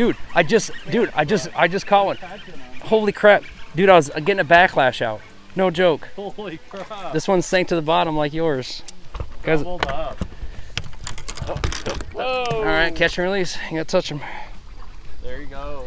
Dude, I just, dude, I just, I just caught one. Holy crap, dude! I was getting a backlash out. No joke. Holy crap. This one sank to the bottom like yours. Guys, Doubled up. all right, catch and release. You gotta touch him. There you go.